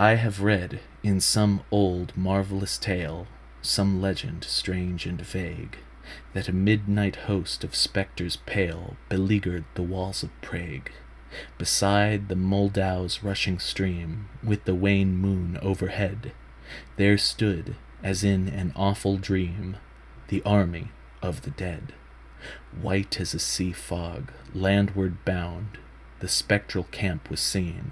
I have read in some old marvelous tale, some legend strange and vague, that a midnight host of spectres pale beleaguered the walls of Prague. Beside the Moldau's rushing stream, with the wan moon overhead, there stood, as in an awful dream, the army of the dead. White as a sea fog, landward bound, the spectral camp was seen,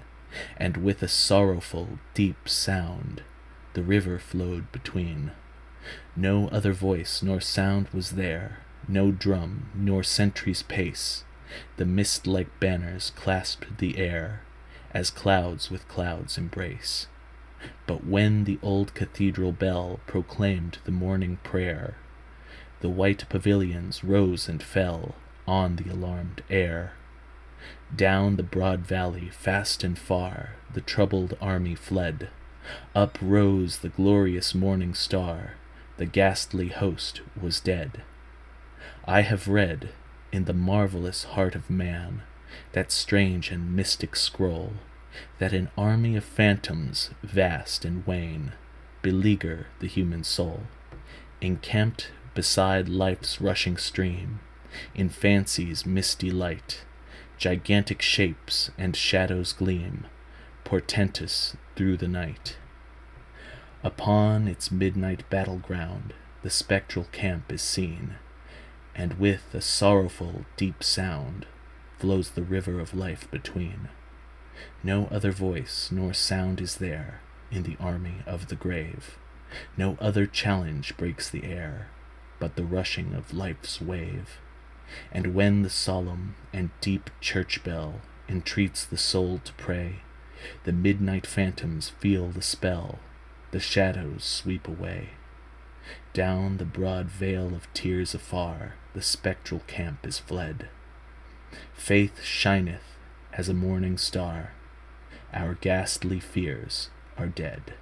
and with a sorrowful, deep sound, the river flowed between. No other voice nor sound was there, no drum nor sentry's pace. The mist like banners clasped the air, as clouds with clouds embrace. But when the old cathedral bell proclaimed the morning prayer, the white pavilions rose and fell on the alarmed air. Down the broad valley, fast and far, the troubled army fled. Up rose the glorious morning star, the ghastly host was dead. I have read, in the marvelous heart of man, that strange and mystic scroll, that an army of phantoms, vast and wan, beleaguer the human soul, encamped beside life's rushing stream, in fancy's misty light, gigantic shapes and shadows gleam, portentous through the night. Upon its midnight battleground, the spectral camp is seen, and with a sorrowful, deep sound flows the river of life between. No other voice nor sound is there in the army of the grave. No other challenge breaks the air but the rushing of life's wave. And when the solemn and deep church bell entreats the soul to pray, the midnight phantoms feel the spell, the shadows sweep away. Down the broad vale of tears afar, the spectral camp is fled. Faith shineth as a morning star, our ghastly fears are dead.